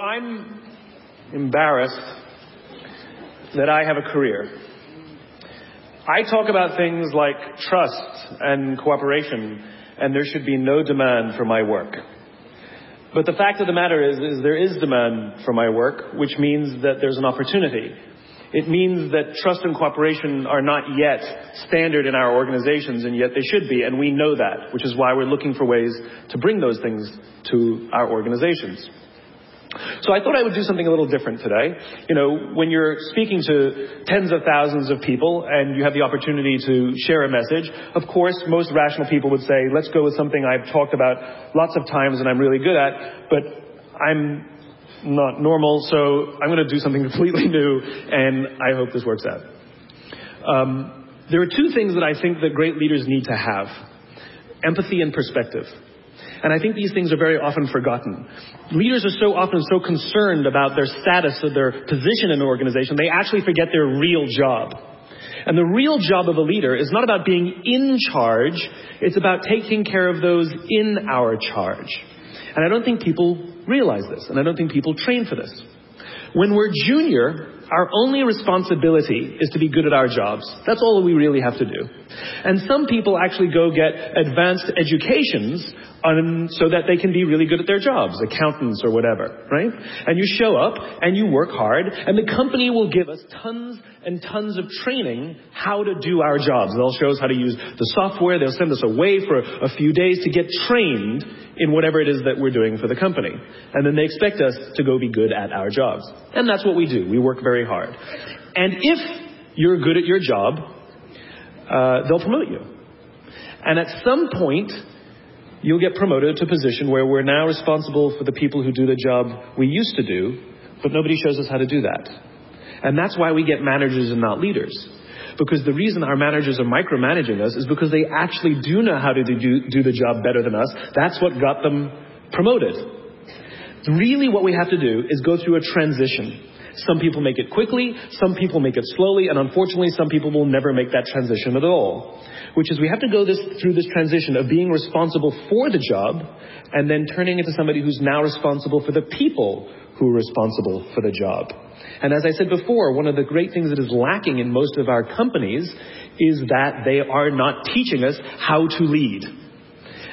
I'm embarrassed that I have a career. I talk about things like trust and cooperation, and there should be no demand for my work. But the fact of the matter is, is there is demand for my work, which means that there's an opportunity. It means that trust and cooperation are not yet standard in our organizations, and yet they should be, and we know that, which is why we're looking for ways to bring those things to our organizations. So I thought I would do something a little different today. You know, when you're speaking to tens of thousands of people and you have the opportunity to share a message, of course, most rational people would say, let's go with something I've talked about lots of times and I'm really good at, but I'm not normal, so I'm going to do something completely new, and I hope this works out. Um, there are two things that I think that great leaders need to have empathy and perspective. And I think these things are very often forgotten. Leaders are so often so concerned about their status or their position in an organization, they actually forget their real job. And the real job of a leader is not about being in charge, it's about taking care of those in our charge. And I don't think people realize this, and I don't think people train for this. When we're junior, our only responsibility is to be good at our jobs. That's all we really have to do. And some people actually go get advanced educations on, so that they can be really good at their jobs, accountants or whatever, right? And you show up and you work hard, and the company will give us tons and tons of training how to do our jobs. They'll show us how to use the software. They'll send us away for a few days to get trained in whatever it is that we're doing for the company. And then they expect us to go be good at our jobs. And that's what we do. We work very hard. And if you're good at your job, uh, they'll promote you. And at some point, you'll get promoted to a position where we're now responsible for the people who do the job we used to do, but nobody shows us how to do that. And that's why we get managers and not leaders. Because the reason our managers are micromanaging us is because they actually do know how to do, do the job better than us. That's what got them promoted. Really, what we have to do is go through a transition. Some people make it quickly, some people make it slowly, and unfortunately, some people will never make that transition at all. Which is we have to go this, through this transition of being responsible for the job and then turning into somebody who's now responsible for the people who are responsible for the job. And as I said before, one of the great things that is lacking in most of our companies is that they are not teaching us how to lead.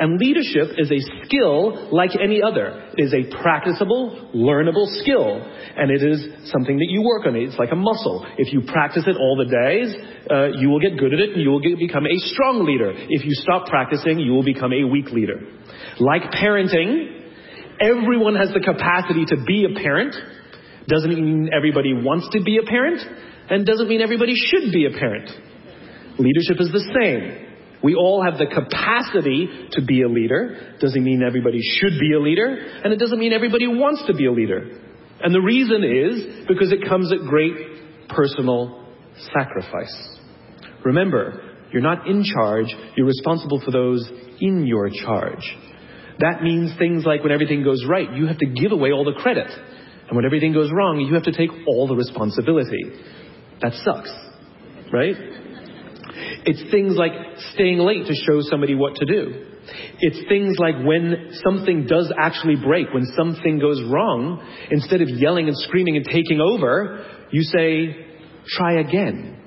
And leadership is a skill like any other. It is a practicable, learnable skill. And it is something that you work on. It's like a muscle. If you practice it all the days, uh, you will get good at it and you will get, become a strong leader. If you stop practicing, you will become a weak leader. Like parenting, everyone has the capacity to be a parent. Doesn't mean everybody wants to be a parent, and doesn't mean everybody should be a parent. Leadership is the same. We all have the capacity to be a leader. Doesn't mean everybody should be a leader, and it doesn't mean everybody wants to be a leader. And the reason is because it comes at great personal sacrifice. Remember, you're not in charge, you're responsible for those in your charge. That means things like when everything goes right, you have to give away all the credit. And when everything goes wrong, you have to take all the responsibility. That sucks, right? It's things like staying late to show somebody what to do. It's things like when something does actually break, when something goes wrong, instead of yelling and screaming and taking over, you say, try again.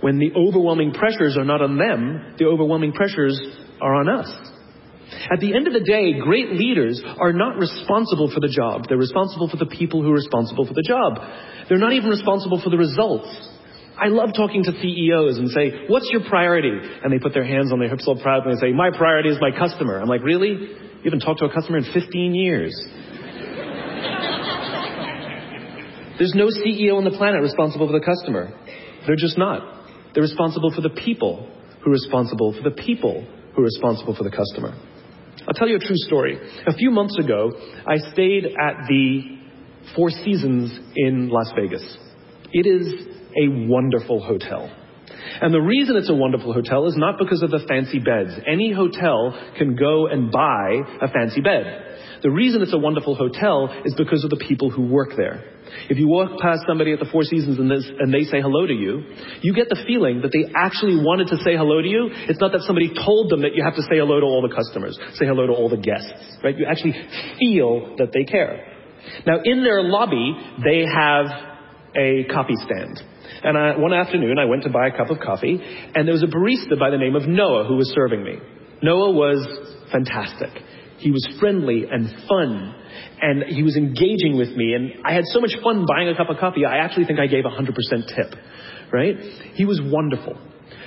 When the overwhelming pressures are not on them, the overwhelming pressures are on us. At the end of the day, great leaders are not responsible for the job. They're responsible for the people who are responsible for the job. They're not even responsible for the results. I love talking to CEOs and say, what's your priority? And they put their hands on their hips all proudly and say, my priority is my customer. I'm like, really? You haven't talked to a customer in 15 years. There's no CEO on the planet responsible for the customer. They're just not. They're responsible for the people who are responsible for the people who are responsible for the customer. I'll tell you a true story. A few months ago, I stayed at the Four Seasons in Las Vegas. It is a wonderful hotel. And the reason it's a wonderful hotel is not because of the fancy beds. Any hotel can go and buy a fancy bed. The reason it's a wonderful hotel is because of the people who work there. If you walk past somebody at the Four Seasons and, this, and, they say hello to you, you get the feeling that they actually wanted to say hello to you. It's not that somebody told them that you have to say hello to all the customers, say hello to all the guests, right? You actually feel that they care. Now, in their lobby, they have a copy stand. And I, one afternoon, I went to buy a cup of coffee, and there was a barista by the name of Noah who was serving me. Noah was fantastic. He was friendly and fun, and he was engaging with me, and I had so much fun buying a cup of coffee, I actually think I gave a 100% tip, right? He was wonderful.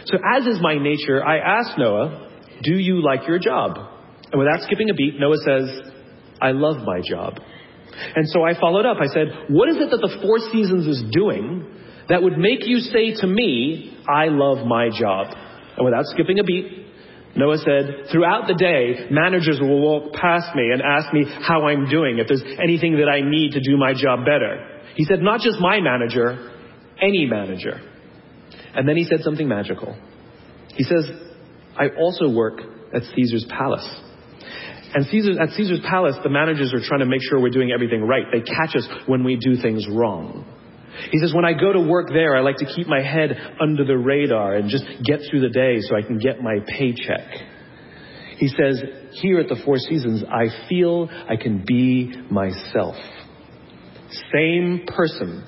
So as is my nature, I asked Noah, do you like your job? And without skipping a beat, Noah says, I love my job. And so I followed up. I said, what is it that the Four Seasons is doing that would make you say to me, I love my job? And without skipping a beat, Noah said, throughout the day, managers will walk past me and ask me how I'm doing, if there's anything that I need to do my job better. He said, not just my manager, any manager. And then he said something magical. He says, I also work at Caesar's palace. And Caesar's, at Caesar's palace, the managers are trying to make sure we're doing everything right. They catch us when we do things wrong. He says, when I go to work there, I like to keep my head under the radar and just get through the day so I can get my paycheck. He says, here at the Four Seasons, I feel I can be myself. Same person,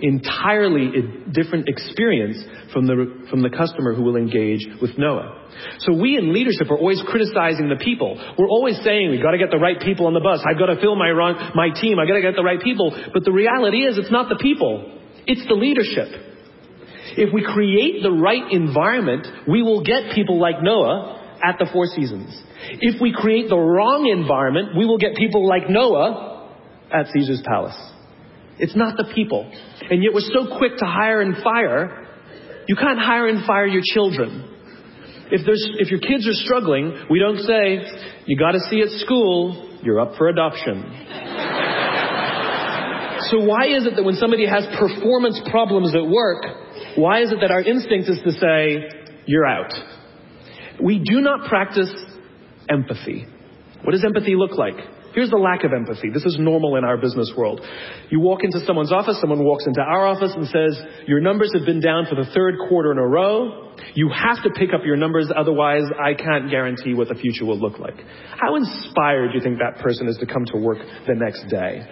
entirely a different experience from the, from the customer who will engage with Noah. So we in leadership are always criticizing the people. We're always saying we've got to get the right people on the bus. I've got to fill my run, my team. I've got to get the right people. But the reality is it's not the people. It's the leadership. If we create the right environment, we will get people like Noah at the Four Seasons. If we create the wrong environment, we will get people like Noah at Caesar's palace. It's not the people. And yet we're so quick to hire and fire. You can't hire and fire your children. If, there's, if your kids are struggling, we don't say, you got to see at school, you're up for adoption. so why is it that when somebody has performance problems at work, why is it that our instinct is to say, you're out? We do not practice empathy. What does empathy look like? Here's the lack of empathy. This is normal in our business world. You walk into someone's office, someone walks into our office and says, Your numbers have been down for the third quarter in a row. You have to pick up your numbers, otherwise, I can't guarantee what the future will look like. How inspired do you think that person is to come to work the next day?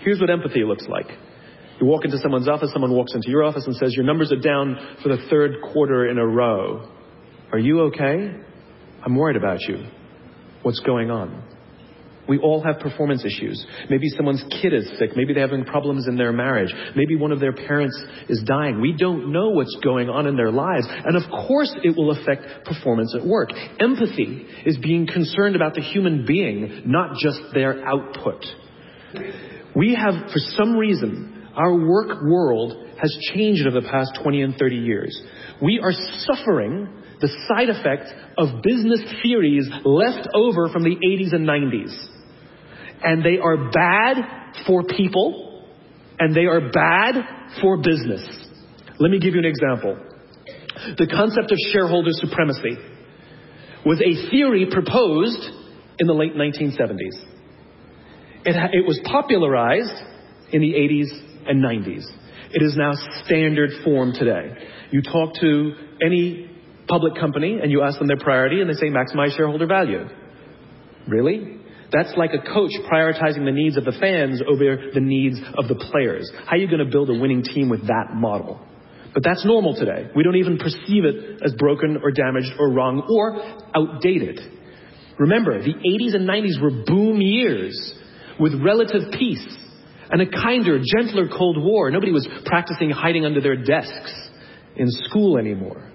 Here's what empathy looks like. You walk into someone's office, someone walks into your office and says, Your numbers are down for the third quarter in a row. Are you okay? I'm worried about you. What's going on? We all have performance issues. Maybe someone's kid is sick. Maybe they're having problems in their marriage. Maybe one of their parents is dying. We don't know what's going on in their lives. And of course it will affect performance at work. Empathy is being concerned about the human being, not just their output. We have, for some reason, our work world has changed over the past 20 and 30 years. We are suffering the side effects of business theories left over from the 80s and 90s and they are bad for people, and they are bad for business. Let me give you an example. The concept of shareholder supremacy was a theory proposed in the late 1970s. It, it was popularized in the 80s and 90s. It is now standard form today. You talk to any public company and you ask them their priority and they say maximize shareholder value. Really? That's like a coach prioritizing the needs of the fans over the needs of the players. How are you going to build a winning team with that model? But that's normal today. We don't even perceive it as broken or damaged or wrong or outdated. Remember, the 80s and 90s were boom years with relative peace and a kinder, gentler Cold War. Nobody was practicing hiding under their desks in school anymore.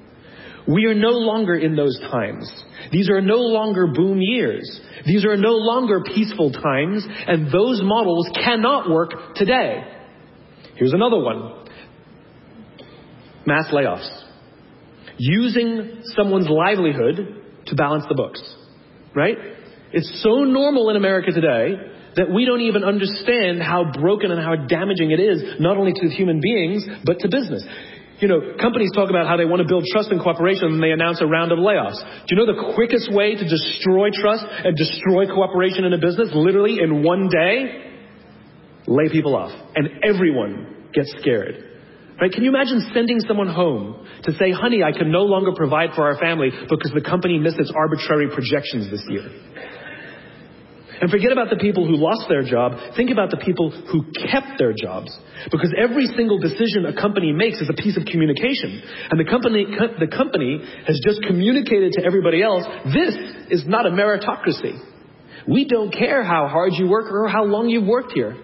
We are no longer in those times. These are no longer boom years. These are no longer peaceful times, and those models cannot work today. Here's another one mass layoffs. Using someone's livelihood to balance the books. Right? It's so normal in America today that we don't even understand how broken and how damaging it is, not only to human beings, but to business. You know, companies talk about how they want to build trust and cooperation and they announce a round of layoffs. Do you know the quickest way to destroy trust and destroy cooperation in a business, literally in one day? Lay people off. And everyone gets scared. Right? Can you imagine sending someone home to say, honey, I can no longer provide for our family because the company missed its arbitrary projections this year? And forget about the people who lost their job. Think about the people who kept their jobs. Because every single decision a company makes is a piece of communication. And the company, the company has just communicated to everybody else, this is not a meritocracy. We don't care how hard you work or how long you've worked here.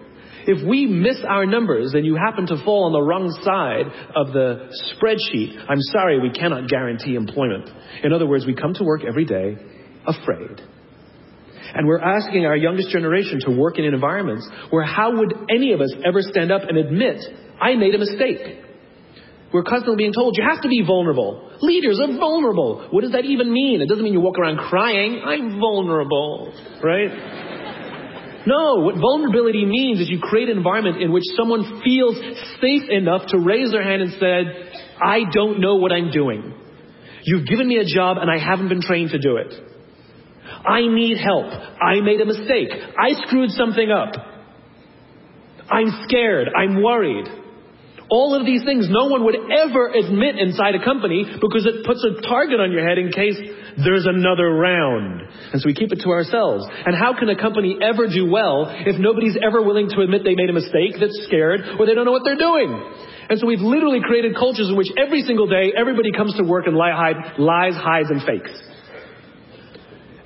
If we miss our numbers and you happen to fall on the wrong side of the spreadsheet, I'm sorry, we cannot guarantee employment. In other words, we come to work every day afraid. And we're asking our youngest generation to work in environments where how would any of us ever stand up and admit, I made a mistake? We're constantly being told you have to be vulnerable. Leaders are vulnerable. What does that even mean? It doesn't mean you walk around crying. I'm vulnerable, right? No, what vulnerability means is you create an environment in which someone feels safe enough to raise their hand and said, I don't know what I'm doing. You've given me a job and I haven't been trained to do it. I need help. I made a mistake. I screwed something up. I'm scared. I'm worried. All of these things no one would ever admit inside a company because it puts a target on your head in case there's another round. And so we keep it to ourselves. And how can a company ever do well if nobody's ever willing to admit they made a mistake, that's scared, or they don't know what they're doing? And so we've literally created cultures in which every single day everybody comes to work and lies, hides, and fakes.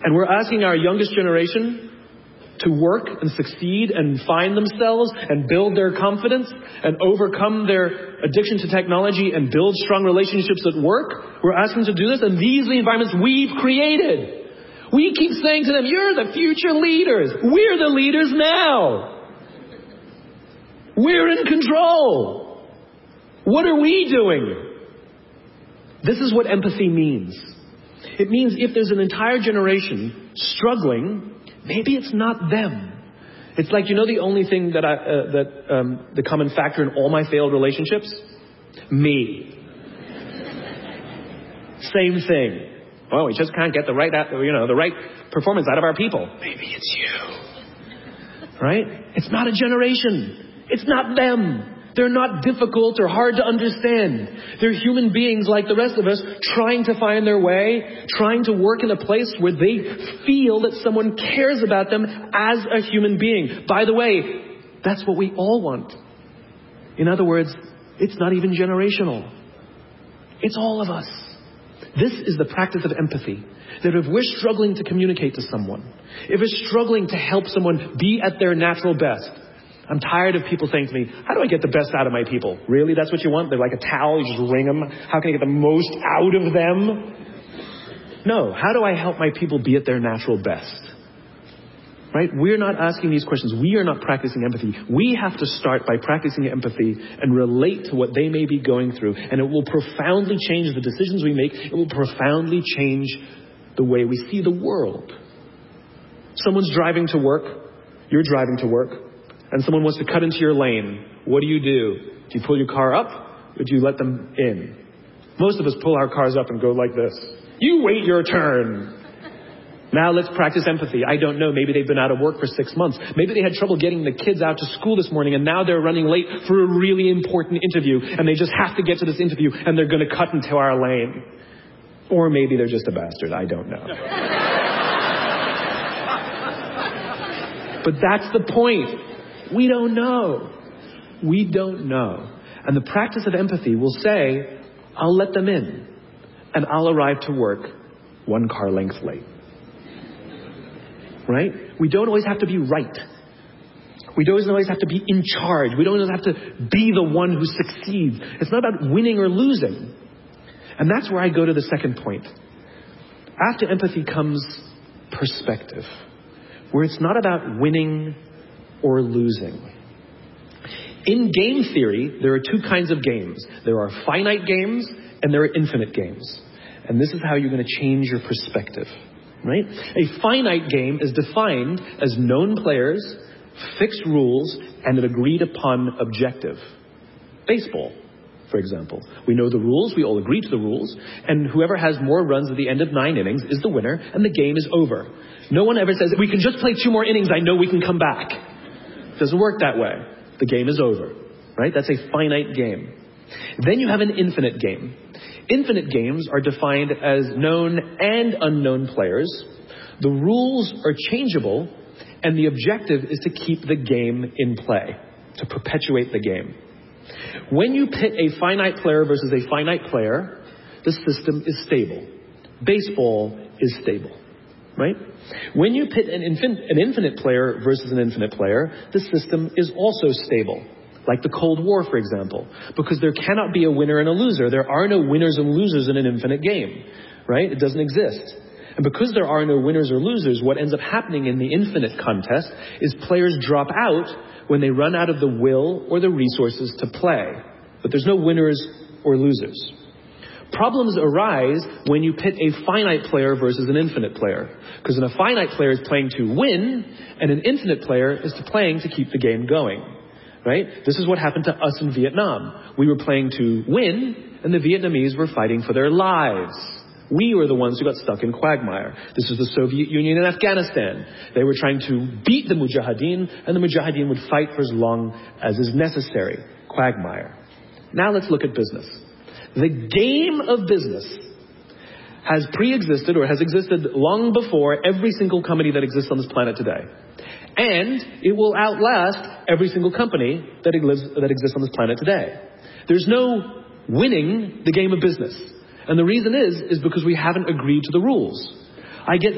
And we're asking our youngest generation to work and succeed and find themselves and build their confidence and overcome their addiction to technology and build strong relationships at work. We're asking them to do this, and these are the environments we've created. We keep saying to them, You're the future leaders. We're the leaders now. We're in control. What are we doing? This is what empathy means. It means if there's an entire generation struggling, maybe it's not them. It's like, you know, the only thing that I, uh, that, um, the common factor in all my failed relationships? Me. Same thing. Well, we just can't get the right, you know, the right performance out of our people. Maybe it's you. Right? It's not a generation. It's not them. They're not difficult or hard to understand. They're human beings like the rest of us, trying to find their way, trying to work in a place where they feel that someone cares about them as a human being. By the way, that's what we all want. In other words, it's not even generational. It's all of us. This is the practice of empathy. That if we're struggling to communicate to someone, if we're struggling to help someone be at their natural best, I'm tired of people saying to me, How do I get the best out of my people? Really? That's what you want? They're like a towel, you just wring them. How can I get the most out of them? No. How do I help my people be at their natural best? Right? We're not asking these questions. We are not practicing empathy. We have to start by practicing empathy and relate to what they may be going through. And it will profoundly change the decisions we make. It will profoundly change the way we see the world. Someone's driving to work. You're driving to work and someone wants to cut into your lane, what do you do? Do you pull your car up or do you let them in? Most of us pull our cars up and go like this. You wait your turn. Now let's practice empathy. I don't know. Maybe they've been out of work for six months. Maybe they had trouble getting the kids out to school this morning and now they're running late for a really important interview and they just have to get to this interview and they're going to cut into our lane. Or maybe they're just a bastard. I don't know. but that's the point. We don't know. We don't know. And the practice of empathy will say, I'll let them in, and I'll arrive to work one car length late. Right? We don't always have to be right. We don't always have to be in charge. We don't always have to be the one who succeeds. It's not about winning or losing. And that's where I go to the second point. After empathy comes perspective, where it's not about winning or losing. In game theory, there are two kinds of games. There are finite games and there are infinite games. And this is how you're going to change your perspective. Right? A finite game is defined as known players, fixed rules, and an agreed upon objective. Baseball, for example. We know the rules, we all agree to the rules, and whoever has more runs at the end of nine innings is the winner, and the game is over. No one ever says, we can just play two more innings, I know we can come back. Doesn't work that way. The game is over, right? That's a finite game. Then you have an infinite game. Infinite games are defined as known and unknown players. The rules are changeable, And the objective is to keep the game in play, to perpetuate the game. When you pit a finite player versus a finite player, the system is stable. Baseball is stable, right? When you pit an, infin- an infinite player versus an infinite player, the system is also stable. Like the Cold War, for example. Because there cannot be a winner and a loser. There are no winners and losers in an infinite game, right? It doesn't exist. And because there are no winners or losers, what ends up happening in the infinite contest is players drop out when they run out of the will or the resources to play. But there's no winners or losers. Problems arise when you pit a finite player versus an infinite player. Because in a finite player is playing to win, and an infinite player is playing to keep the game going. Right? This is what happened to us in Vietnam. We were playing to win, and the Vietnamese were fighting for their lives. We were the ones who got stuck in quagmire. This was the Soviet Union and Afghanistan. They were trying to beat the Mujahideen, and the Mujahideen would fight for as long as is necessary. Quagmire. Now let's look at business. The game of business has pre-existed or has existed long before every single company that exists on this planet today. And it will outlast every single company that, lives, that exists on this planet today. There's no winning the game of business. And the reason is, is because we haven't agreed to the rules. I get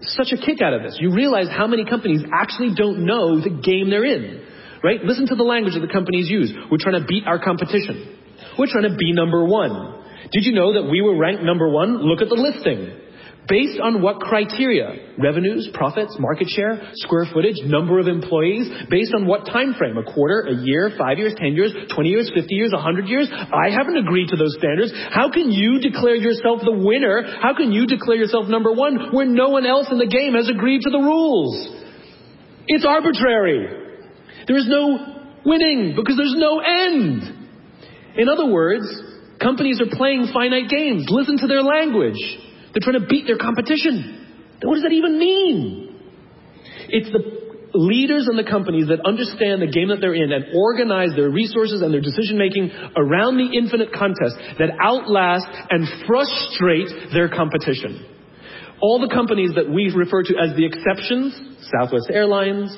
such a kick out of this. You realize how many companies actually don't know the game they're in. Right? Listen to the language that the companies use. We're trying to beat our competition. We're trying to be number one. Did you know that we were ranked number one? Look at the listing. Based on what criteria? Revenues, profits, market share, square footage, number of employees? Based on what time frame? A quarter, a year, five years, ten years, twenty years, fifty years, a hundred years? I haven't agreed to those standards. How can you declare yourself the winner? How can you declare yourself number one when no one else in the game has agreed to the rules? It's arbitrary. There is no winning because there's no end. In other words, companies are playing finite games. Listen to their language. They're trying to beat their competition. What does that even mean? It's the leaders in the companies that understand the game that they're in and organize their resources and their decision making around the infinite contest that outlast and frustrate their competition. All the companies that we refer to as the exceptions, Southwest Airlines,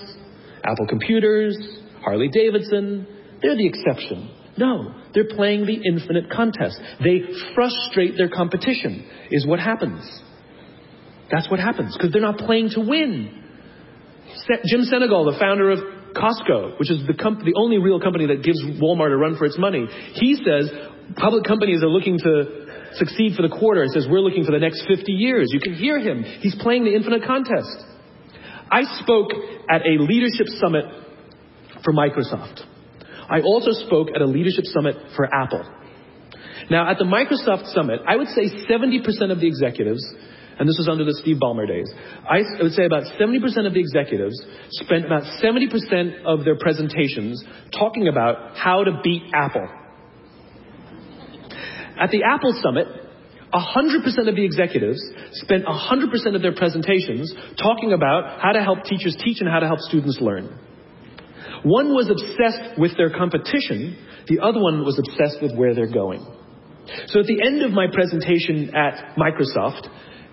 Apple Computers, Harley Davidson, they're the exception. No, they're playing the infinite contest. They frustrate their competition, is what happens. That's what happens, because they're not playing to win. Jim Sinegal, the founder of Costco, which is the, the only real company that gives Walmart a run for its money, he says public companies are looking to succeed for the quarter and says we're looking for the next 50 years. You can hear him. He's playing the infinite contest. I spoke at a leadership summit for Microsoft. I also spoke at a leadership summit for Apple. Now, at the Microsoft summit, I would say 70% of the executives, and this was under the Steve Ballmer days, I would say about 70% of the executives spent about 70% of their presentations talking about how to beat Apple. At the Apple summit, 100% of the executives spent 100% of their presentations talking about how to help teachers teach and how to help students learn. One was obsessed with their competition, the other one was obsessed with where they're going. So at the end of my presentation at Microsoft,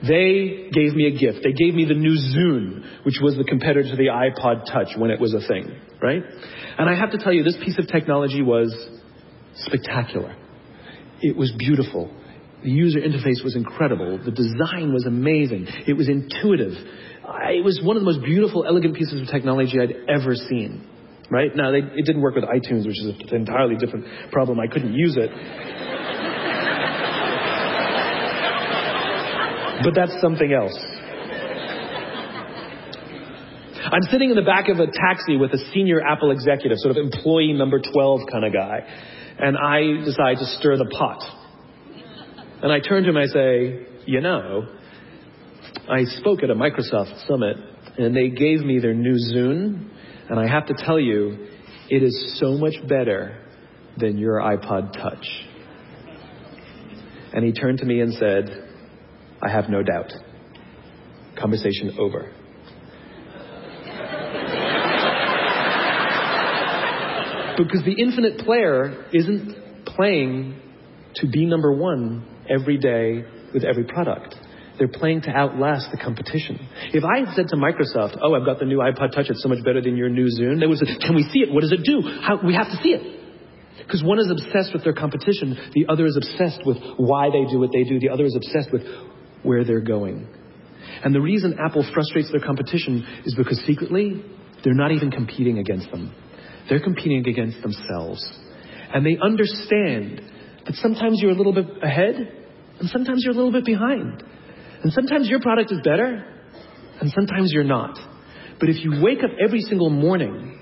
they gave me a gift. They gave me the new Zune, which was the competitor to the iPod Touch when it was a thing, right? And I have to tell you, this piece of technology was spectacular. It was beautiful. The user interface was incredible. The design was amazing. It was intuitive. It was one of the most beautiful, elegant pieces of technology I'd ever seen. Right? Now, they, it didn't work with iTunes, which is an entirely different problem. I couldn't use it. but that's something else. I'm sitting in the back of a taxi with a senior Apple executive, sort of employee number 12 kind of guy, and I decide to stir the pot. And I turn to him and I say, You know, I spoke at a Microsoft summit, and they gave me their new Zune, and I have to tell you, it is so much better than your iPod Touch. And he turned to me and said, I have no doubt. Conversation over. because the infinite player isn't playing to be number one every day with every product. They're playing to outlast the competition. If I had said to Microsoft, oh, I've got the new iPod Touch, it's so much better than your new Zune, they would say, can we see it? What does it do? How, we have to see it. Because one is obsessed with their competition, the other is obsessed with why they do what they do, the other is obsessed with where they're going. And the reason Apple frustrates their competition is because secretly, they're not even competing against them. They're competing against themselves. And they understand that sometimes you're a little bit ahead, and sometimes you're a little bit behind. And sometimes your product is better, and sometimes you're not. But if you wake up every single morning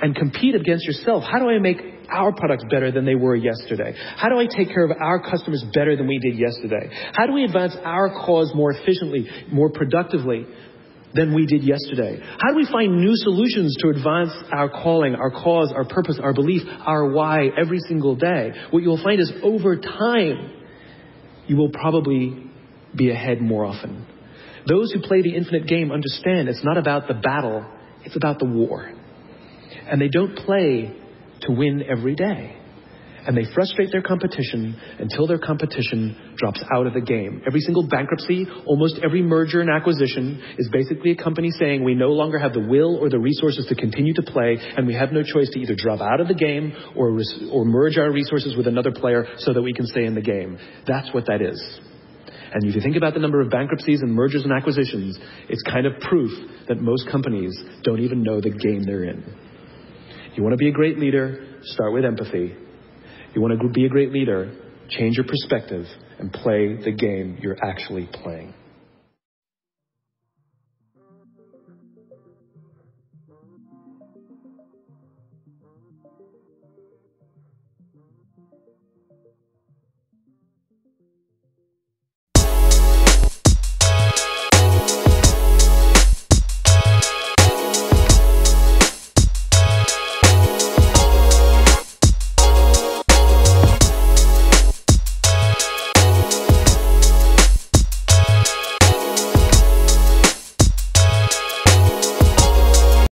and compete against yourself, how do I make our products better than they were yesterday? How do I take care of our customers better than we did yesterday? How do we advance our cause more efficiently, more productively than we did yesterday? How do we find new solutions to advance our calling, our cause, our purpose, our belief, our why every single day? What you'll find is over time, you will probably be ahead more often. Those who play the infinite game understand it's not about the battle, it's about the war. And they don't play to win every day. And they frustrate their competition until their competition drops out of the game. Every single bankruptcy, almost every merger and acquisition is basically a company saying we no longer have the will or the resources to continue to play, and we have no choice to either drop out of the game or, res- or merge our resources with another player so that we can stay in the game. That's what that is. And if you think about the number of bankruptcies and mergers and acquisitions, it's kind of proof that most companies don't even know the game they're in. You want to be a great leader, start with empathy. You want to be a great leader, change your perspective and play the game you're actually playing.